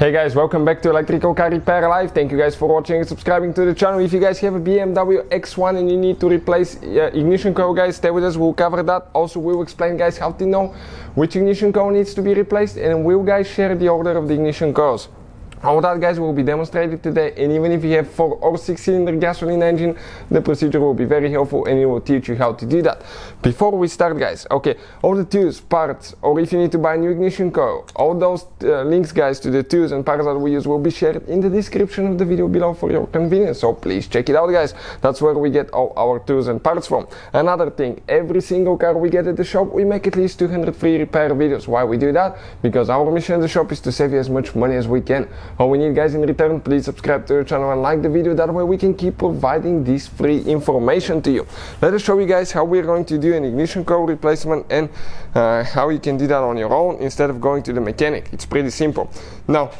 Hey guys, welcome back to Electrical Car Repair Live. Thank you guys for watching and subscribing to the channel. If you guys have a BMW X1 and you need to replace uh, ignition coil, guys, stay with us. We'll cover that. Also, we'll explain, guys, how to know which ignition coil needs to be replaced, and we'll, guys, share the order of the ignition coils. All that guys will be demonstrated today and even if you have 4 or 6 cylinder gasoline engine the procedure will be very helpful and it will teach you how to do that. Before we start guys, okay, all the tools, parts or if you need to buy a new ignition coil, all those uh, links guys to the tools and parts that we use will be shared in the description of the video below for your convenience so please check it out guys, that's where we get all our tools and parts from. Another thing, every single car we get at the shop we make at least 200 free repair videos. Why we do that? Because our mission at the shop is to save you as much money as we can. All we need guys in return, please subscribe to our channel and like the video, that way we can keep providing this free information to you. Let us show you guys how we're going to do an ignition coil replacement and uh, how you can do that on your own instead of going to the mechanic. It's pretty simple. Now,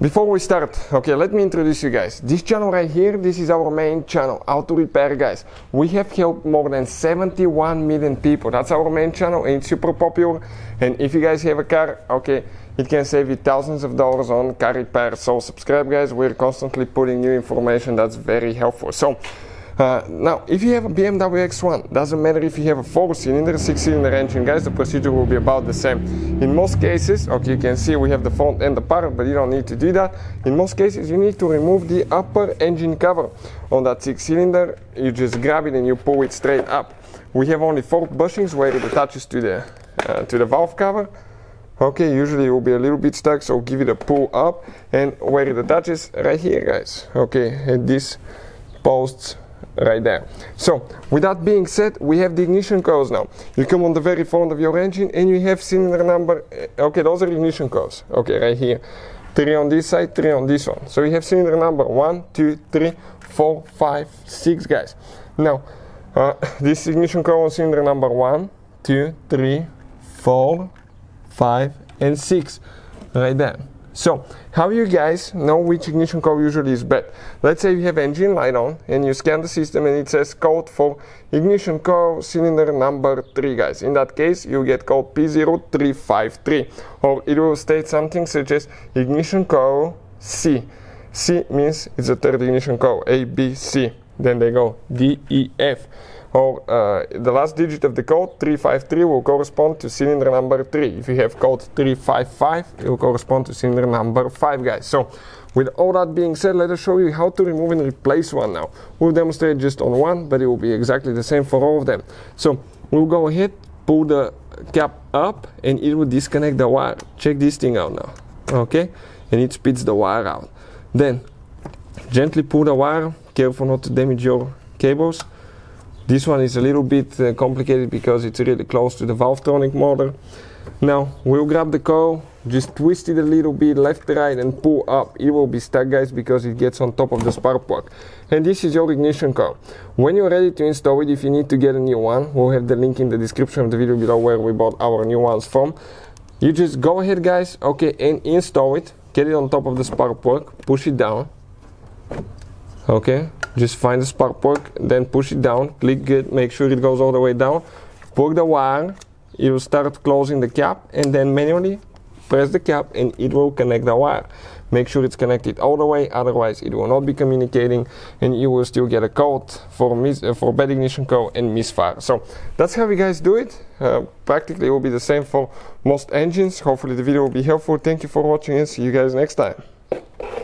before we start, okay, let me introduce you guys. This channel right here, this is our main channel, Auto Repair guys. We have helped more than 71 million people. That's our main channel and it's super popular. And if you guys have a car, okay, it can save you thousands of dollars on car repair. So subscribe guys, we're constantly putting new information that's very helpful. So uh, now, if you have a BMW X1, doesn't matter if you have a four-cylinder, six-cylinder engine, guys, the procedure will be about the same. In most cases, okay, you can see we have the front and the part, but you don't need to do that. In most cases, you need to remove the upper engine cover on that six-cylinder. You just grab it and you pull it straight up. We have only four bushings where it attaches to the uh, to the valve cover. Okay, usually it will be a little bit stuck, so give it a pull up and where it attaches right here, guys. Okay, and this posts right there. So, with that being said, we have the ignition coils now. You come on the very front of your engine and you have cylinder number, eh, okay, those are ignition coils. Okay, right here. Three on this side, three on this one. So you have cylinder number one, two, three, four, five, six, guys. Now, uh, this ignition coil on cylinder number one, two, three, four, five, and six, right there. So, how you guys know which ignition code usually is bad? Let's say you have engine light on and you scan the system and it says code for ignition coil cylinder number 3 guys. In that case, you get code P0353 or it will state something such as ignition coil C. C means it's a third ignition coil, A, B, C. Then they go D, E, F or uh, the last digit of the code 353 will correspond to cylinder number 3. If you have code 355, it will correspond to cylinder number 5 guys. So with all that being said, let us show you how to remove and replace one now. We'll demonstrate just on one, but it will be exactly the same for all of them. So we'll go ahead, pull the cap up, and it will disconnect the wire. Check this thing out now, okay? And it spits the wire out. Then gently pull the wire, careful not to damage your cables this one is a little bit uh, complicated because it's really close to the Valvetronic motor. Now we'll grab the coil, just twist it a little bit left right and pull up. It will be stuck guys because it gets on top of the spark plug. And this is your ignition coil. When you're ready to install it, if you need to get a new one, we'll have the link in the description of the video below where we bought our new ones from. You just go ahead guys, okay, and install it. Get it on top of the spark plug, push it down. Okay, just find the spark plug then push it down click it make sure it goes all the way down. Pull the wire will start closing the cap and then manually press the cap and it will connect the wire. Make sure it's connected all the way otherwise it will not be communicating and you will still get a code for mis uh, for bad ignition coil and misfire. So that's how you guys do it. Uh, practically it will be the same for most engines. Hopefully the video will be helpful. Thank you for watching and see you guys next time